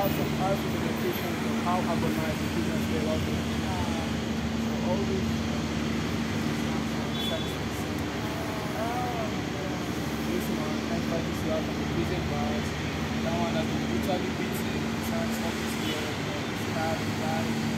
about some how harmonized humans they love. So all these substances. This one, and this love, and created by that one that will literally beat the science of this the sky, the.